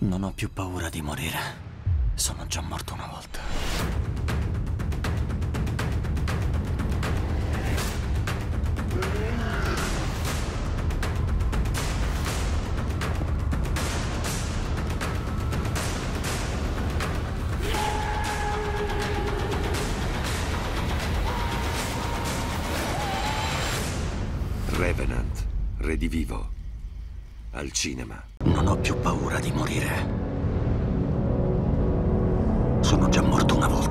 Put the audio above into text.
Non ho più paura di morire. Sono già morto una volta. Revenant, Redivivo. Al cinema. Non ho più paura di morire. Sono già morto una volta.